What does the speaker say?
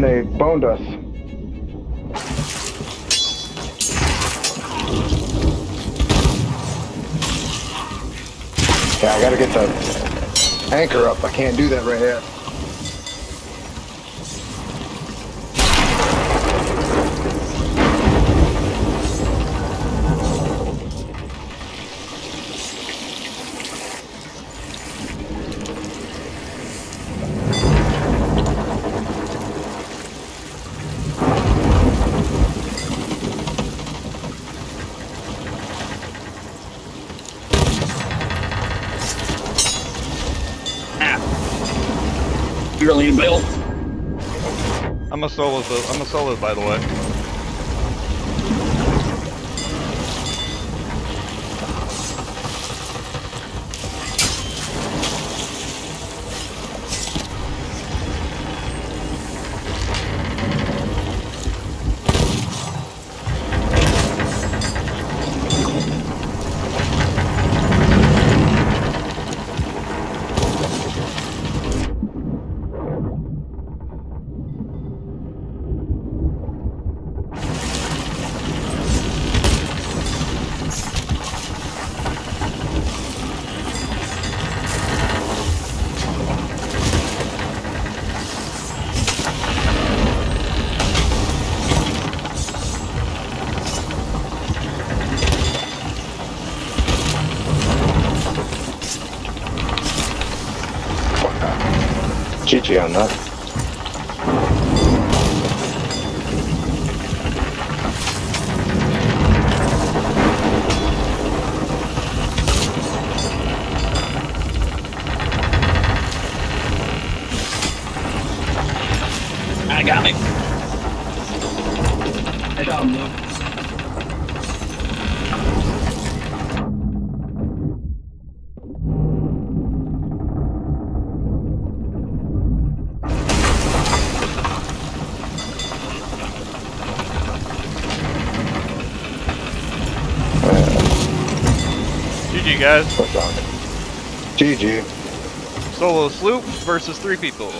they boned us. Yeah, I gotta get the anchor up. I can't do that right Bill? I'm a solo. I'm a solo, by the way. GG on that. I got me. I got him, though. GG guys. GG. Solo sloop versus three people.